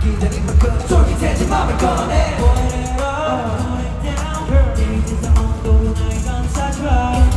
기적인 만큼 솔깃해진 맘을 꺼내 Girl, this is the only one I got such a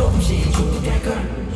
조금씩 죽게 될걸.